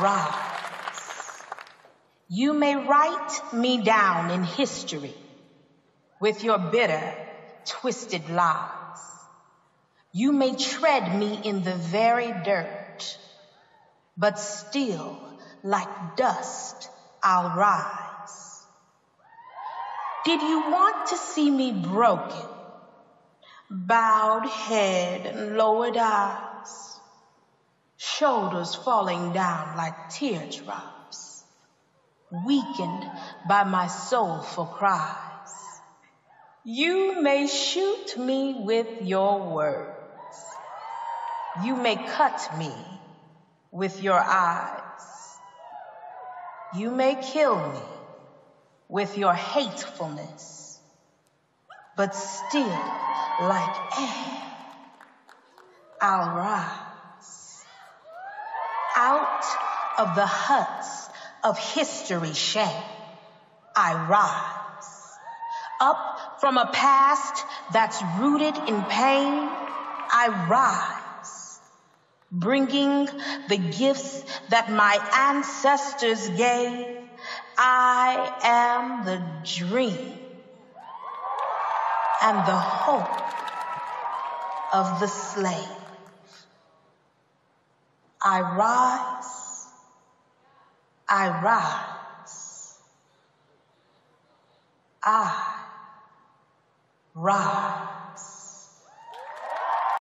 rise. You may write me down in history with your bitter, twisted lies. You may tread me in the very dirt, but still, like dust, I'll rise. Did you want to see me broken? Bowed head and lowered eyes, shoulders falling down like teardrops, weakened by my soulful cries. You may shoot me with your words. You may cut me with your eyes. You may kill me with your hatefulness, but still, like air, I'll rise out of the huts of history shame. I rise up from a past that's rooted in pain. I rise bringing the gifts that my ancestors gave. I am the dream and the hope of the slave. I rise, I rise, I rise.